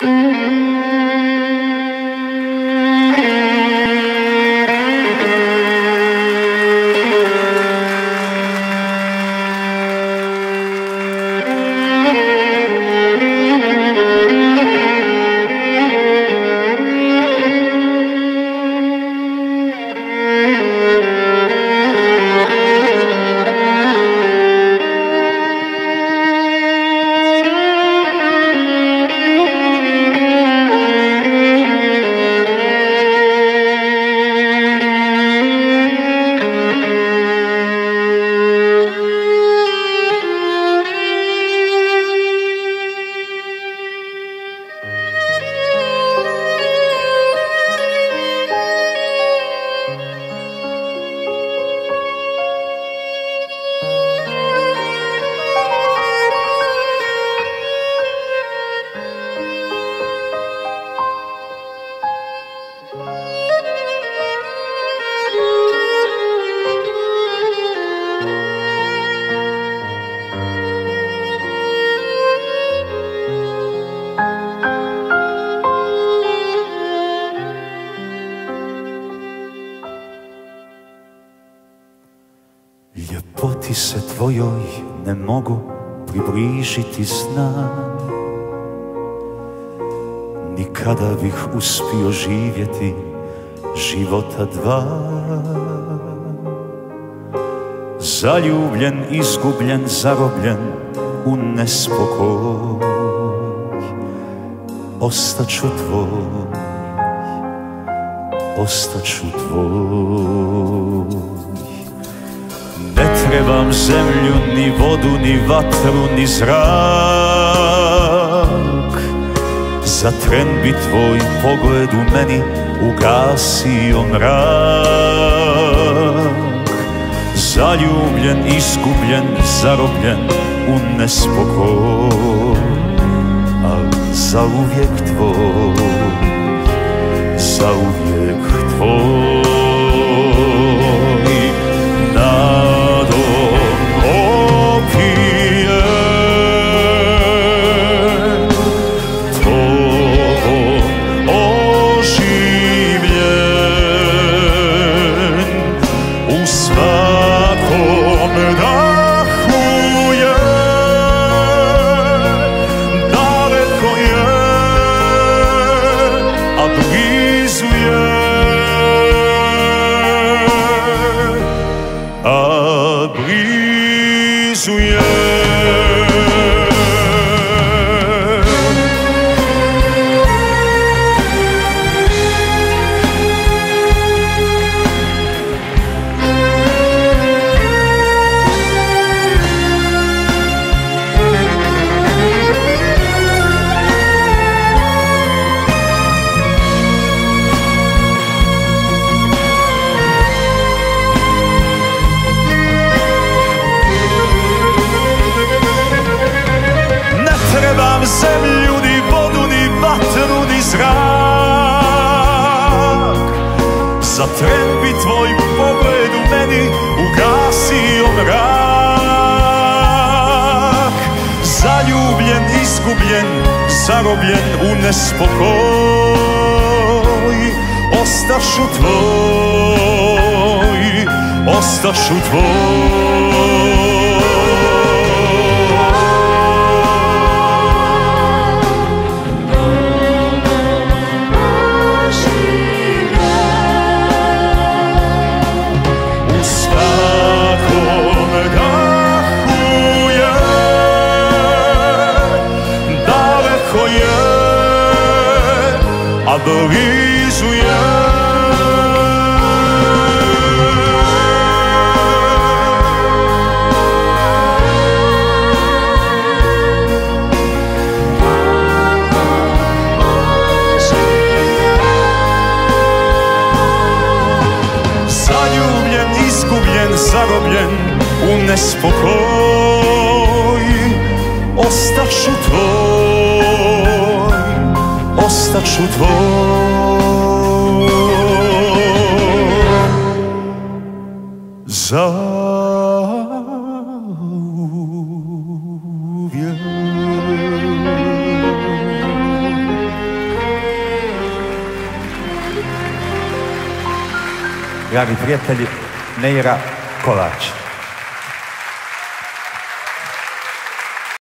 Mm-hmm. Ljepoti se tvojoj ne mogu približiti znam. Nikada bih uspio živjeti života dva. Zaljubljen, izgubljen, zarobljen u nespokoj. Ostaću tvoj, ostaću tvoj Ne trebam zemlju, ni vodu, ni vatru, ni zrak. Za tren bi tvoj pogled u meni ugasio mrak. Zaljubljen, izgubljen, zarobljen u nespokoj. Al zauvijek tvoj, zemlju, Za tvoj pogled u meni ugasio mrak. Zaljubljen, izgubljen, zarobljen u nespokoj. Ostašu tvoj, ostašu tvoj blizu je Zaljubljen, izgubljen, zarobljen u nespokoj ostaću tvoj za Dragi prijatelji, Neira Kovač.